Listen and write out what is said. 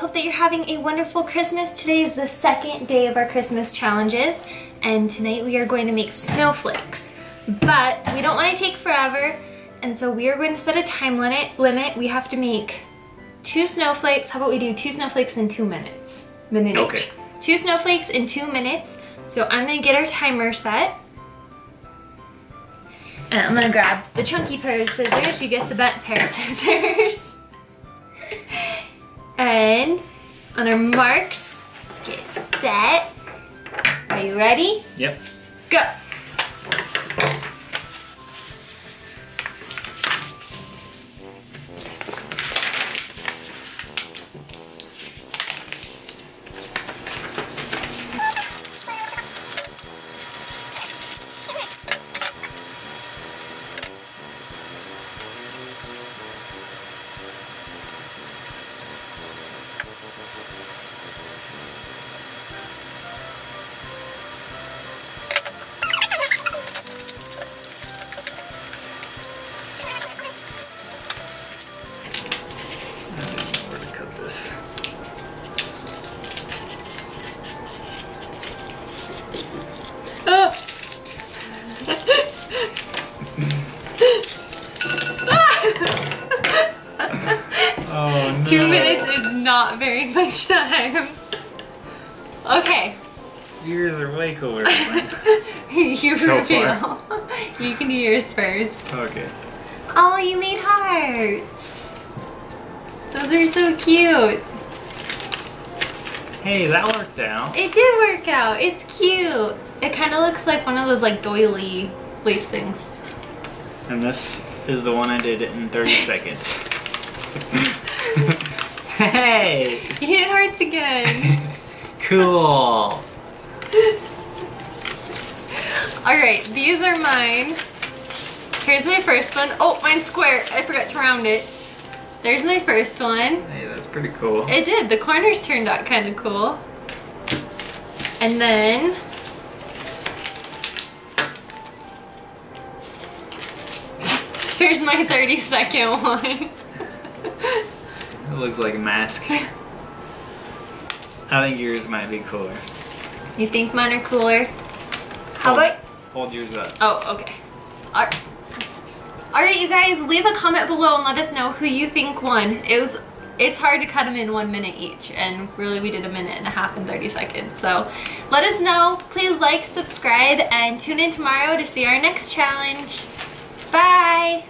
wonderful Christmas. Today is the second day of our Christmas challenges and tonight we are going to make snowflakes. But we don't want to take forever and so we are going to set a time limit. limit. We have to make two snowflakes. How about we do two snowflakes in two minutes? Minute Okay. each. Two snowflakes in two minutes. So I'm gonna get our timer set. And I'm gonna grab the chunky pair of scissors. You get the bent pair of scissors. and on our marks, get set. Are you ready? Yep. Go. Minutes is not very much time. Okay, Yours are way cooler. you So reveal. you can do yours first. okay. Oh, you made hearts. Those are so cute. Hey, that worked out. It did work out. It's cute. It kind of looks like one of those like doily lace things. And this is the one I did in 30 seconds. hey! You hit hearts again. Cool. All right, these are mine. Here's my first one. Oh, mine's square. I forgot to round it. There's my first one. Hey, that's pretty cool. It did. The corners turned out kind of cool. And then here's my 30 second one. Looks like a mask. I think yours might be cooler. You think mine are cooler? How Hold- about? Hold yours up. Oh, okay. All right. All right, you guys, leave a comment below and let us know who you think won. It was, it's hard to cut them in one minute each, and really we did a minute and a half and 30 seconds. So let us know. Please like, subscribe, and tune in tomorrow to see our next challenge. Bye.